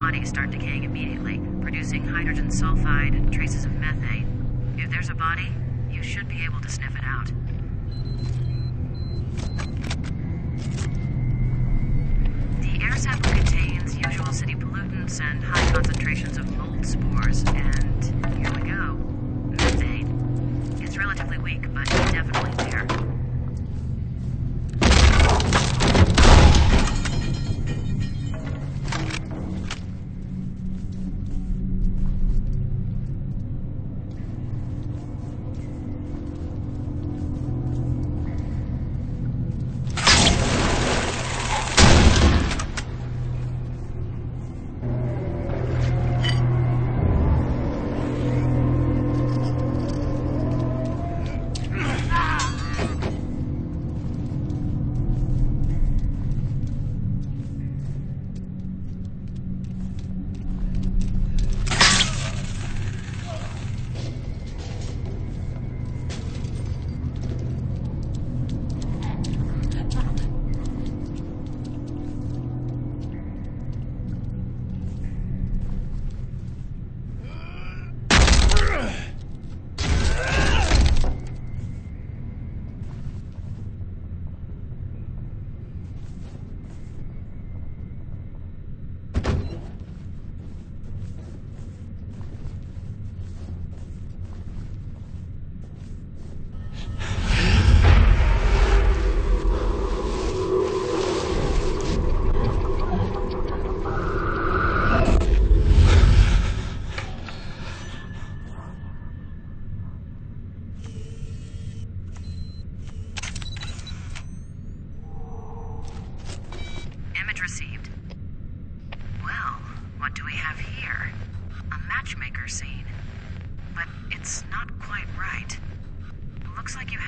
bodies start decaying immediately, producing hydrogen sulfide and traces of methane. If there's a body, you should be able to sniff it out. The air sample contains usual city pollutants and high concentrations of mold spores, and here we go. Methane. It's relatively weak,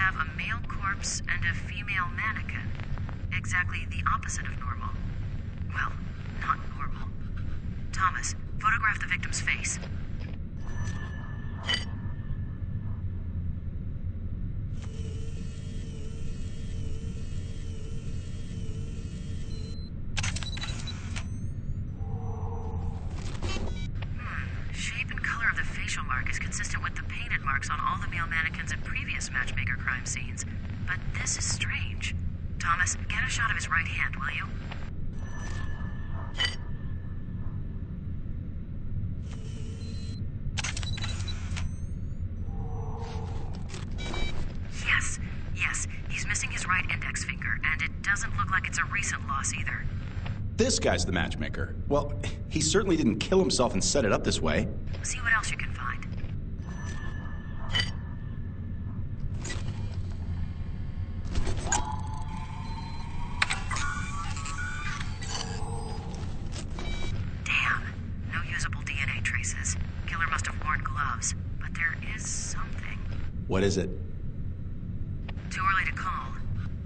have a male corpse and a female mannequin. Exactly the opposite of normal. Well, not normal. Thomas, photograph the victim's face. Mark is consistent with the painted marks on all the male mannequins at previous matchmaker crime scenes. But this is strange. Thomas, get a shot of his right hand, will you? Yes, yes, he's missing his right index finger, and it doesn't look like it's a recent loss either. This guy's the matchmaker. Well, he certainly didn't kill himself and set it up this way. See what else you can What is it? Too early to call.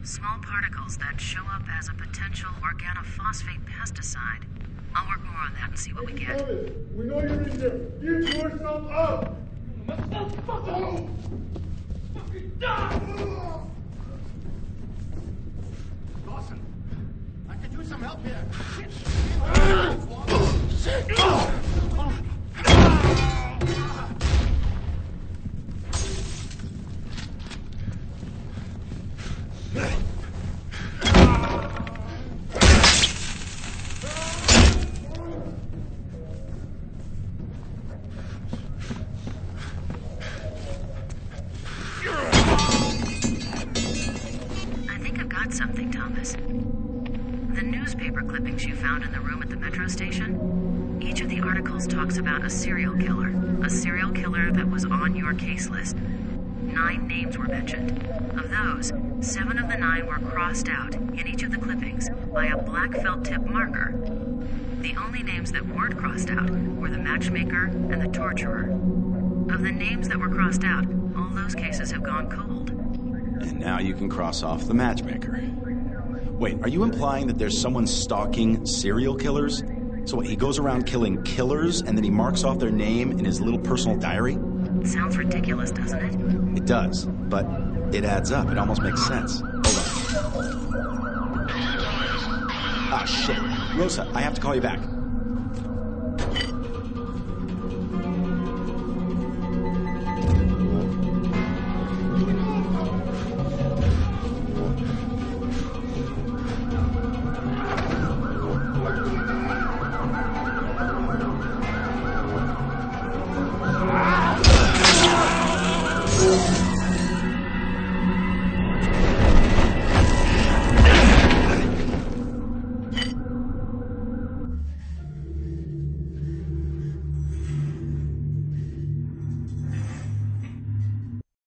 Small particles that show up as a potential organophosphate pesticide. I'll work more on that and see what we get. We know you're in there. Give yourself up. Dawson, I could use some help here. I something, Thomas. The newspaper clippings you found in the room at the metro station, each of the articles talks about a serial killer. A serial killer that was on your case list. Nine names were mentioned. Of those, seven of the nine were crossed out in each of the clippings by a black felt tip marker. The only names that weren't crossed out were the matchmaker and the torturer. Of the names that were crossed out, all those cases have gone cold. And now you can cross off the matchmaker. Wait, are you implying that there's someone stalking serial killers? So what, he goes around killing killers and then he marks off their name in his little personal diary? Sounds ridiculous, doesn't it? It does, but it adds up. It almost makes sense. Hold on. Ah, shit. Rosa, I have to call you back.